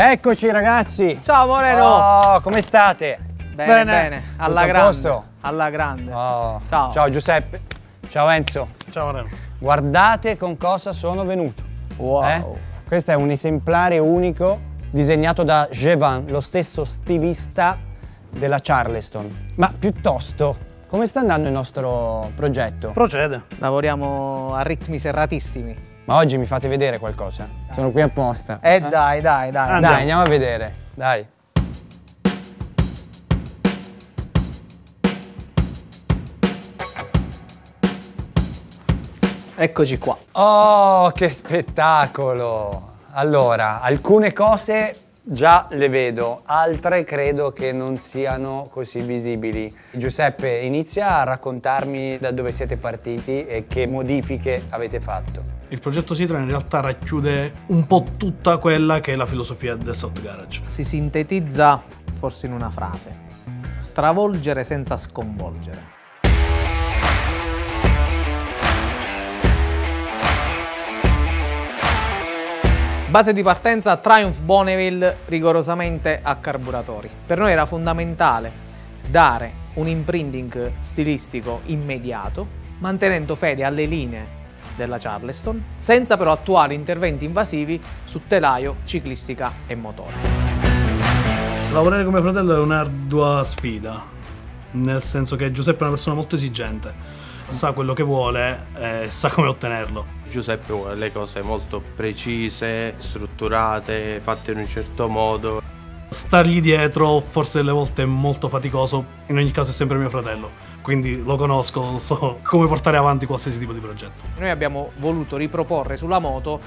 Eccoci ragazzi! Ciao Moreno! Oh, come state? Bene, bene, bene. alla Tutto grande. posto? Alla grande. Oh, Ciao. Ciao Giuseppe. Ciao Enzo. Ciao Moreno. Guardate con cosa sono venuto. Wow. eh? Questo è un esemplare unico disegnato da Jevan, lo stesso stilista della Charleston. Ma piuttosto, come sta andando il nostro progetto? Procede. Lavoriamo a ritmi serratissimi. Ma oggi mi fate vedere qualcosa? Sono qui apposta. Eh, dai, dai, dai. Andiamo. Dai, andiamo a vedere. Dai. Eccoci qua. Oh, che spettacolo! Allora, alcune cose già le vedo, altre credo che non siano così visibili. Giuseppe, inizia a raccontarmi da dove siete partiti e che modifiche avete fatto. Il progetto Citroen in realtà racchiude un po' tutta quella che è la filosofia del South Garage. Si sintetizza forse in una frase. Stravolgere senza sconvolgere. Base di partenza Triumph Bonneville rigorosamente a carburatori. Per noi era fondamentale dare un imprinting stilistico immediato, mantenendo fede alle linee della Charleston, senza però attuare interventi invasivi su telaio, ciclistica e motore. Lavorare come fratello è un'ardua sfida, nel senso che Giuseppe è una persona molto esigente, sa quello che vuole e sa come ottenerlo. Giuseppe vuole le cose molto precise, strutturate, fatte in un certo modo. Stargli dietro forse delle volte è molto faticoso, in ogni caso è sempre mio fratello, quindi lo conosco, so come portare avanti qualsiasi tipo di progetto. Noi abbiamo voluto riproporre sulla moto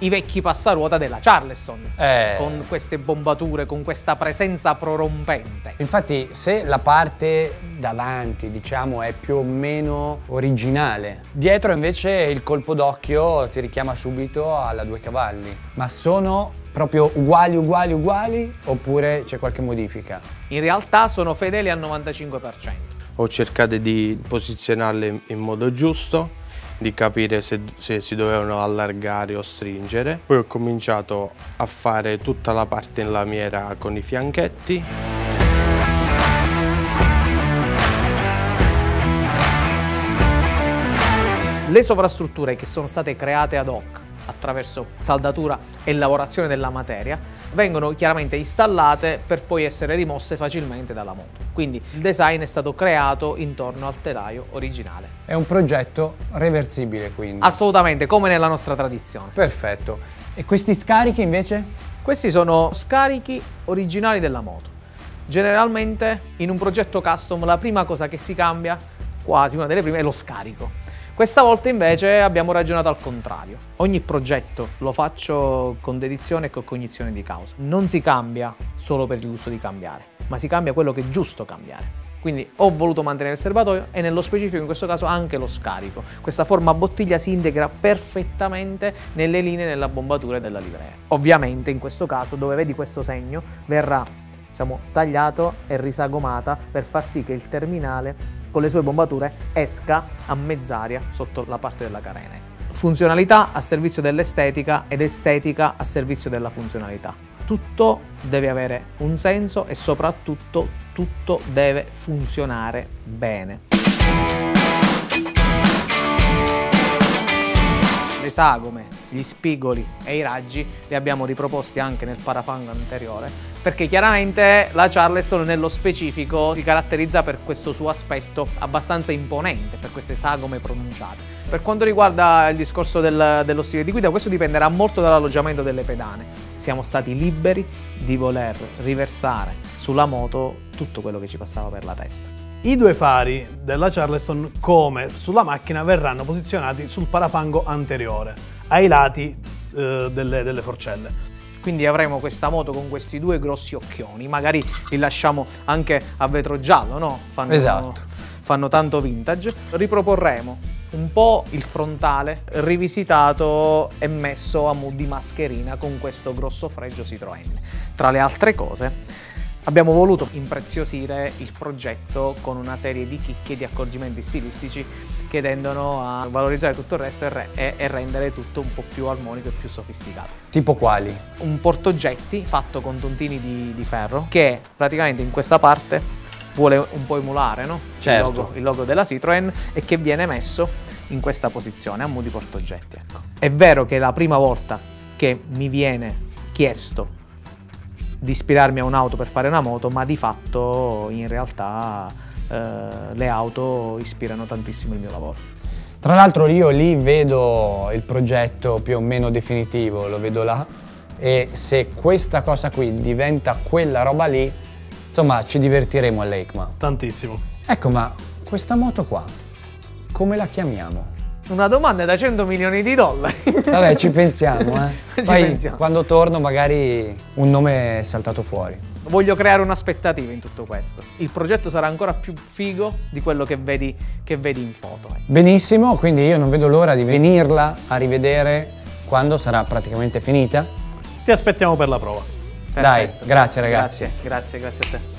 i vecchi passaruota della Charleston, Eh. con queste bombature, con questa presenza prorompente. Infatti, se la parte davanti, diciamo, è più o meno originale, dietro invece il colpo d'occhio ti richiama subito alla due cavalli. Ma sono proprio uguali, uguali, uguali oppure c'è qualche modifica? In realtà sono fedeli al 95%. Ho cercato di posizionarle in modo giusto, di capire se, se si dovevano allargare o stringere. Poi ho cominciato a fare tutta la parte in lamiera con i fianchetti. Le sovrastrutture che sono state create ad hoc attraverso saldatura e lavorazione della materia vengono chiaramente installate per poi essere rimosse facilmente dalla moto. Quindi il design è stato creato intorno al telaio originale. È un progetto reversibile quindi. Assolutamente, come nella nostra tradizione. Perfetto. E questi scarichi invece? Questi sono scarichi originali della moto. Generalmente in un progetto custom la prima cosa che si cambia, quasi una delle prime, è lo scarico. Questa volta invece abbiamo ragionato al contrario. Ogni progetto lo faccio con dedizione e con cognizione di causa. Non si cambia solo per il gusto di cambiare, ma si cambia quello che è giusto cambiare. Quindi ho voluto mantenere il serbatoio e nello specifico in questo caso anche lo scarico. Questa forma a bottiglia si integra perfettamente nelle linee nella bombatura della livrea. Ovviamente in questo caso dove vedi questo segno verrà diciamo, tagliato e risagomata per far sì che il terminale con le sue bombature esca a mezz'aria sotto la parte della carena. Funzionalità a servizio dell'estetica ed estetica a servizio della funzionalità. Tutto deve avere un senso e soprattutto tutto deve funzionare bene. Le sagome, gli spigoli e i raggi li abbiamo riproposti anche nel parafango anteriore perché chiaramente la Charleston nello specifico si caratterizza per questo suo aspetto abbastanza imponente, per queste sagome pronunciate. Per quanto riguarda il discorso del- dello stile di guida, questo dipenderà molto dall'alloggiamento delle pedane. Siamo stati liberi di voler riversare sulla moto tutto quello che ci passava per la testa. I due fari della Charleston, come sulla macchina, verranno posizionati sul parafango anteriore, ai lati eh, delle, delle forcelle. Quindi avremo questa moto con questi due grossi occhioni, magari li lasciamo anche a vetro giallo, no? Fanno, Esatto. fanno tanto vintage. Riproporremo un po' il frontale rivisitato e messo a mo' di mascherina con questo grosso fregio Citroën. Tra le altre cose Abbiamo voluto impreziosire il progetto con una serie di chicche di accorgimenti stilistici che tendono a valorizzare tutto il resto e, e- rendere tutto un po' più armonico e più sofisticato. Tipo quali? Un portoggetti fatto con tontini di, di ferro che praticamente in questa parte vuole un po' emulare no? Certo. il, logo, il logo della Citroen e che viene messo in questa posizione a mo' di portoggetti. Ecco. È vero che è la prima volta che mi viene chiesto di ispirarmi a un'auto per fare una moto, ma di fatto in realtà eh, le auto ispirano tantissimo il mio lavoro. Tra l'altro io lì vedo il progetto più o meno definitivo, lo vedo là e se questa cosa qui diventa quella roba lì, insomma ci divertiremo all'EICMA. Tantissimo. Ecco, ma questa moto qua, come la chiamiamo? Una domanda da 100 milioni di dollari. Vabbè, ci pensiamo, eh. Ci Poi pensiamo. quando torno magari un nome è saltato fuori. Voglio creare un'aspettativa in tutto questo. Il progetto sarà ancora più figo di quello che vedi, che vedi in foto. ecco. Benissimo, quindi io non vedo l'ora di venirla a rivedere quando sarà praticamente finita. Ti aspettiamo per la prova. Dai, Perfetto. grazie ragazzi. Grazie, grazie, grazie a te.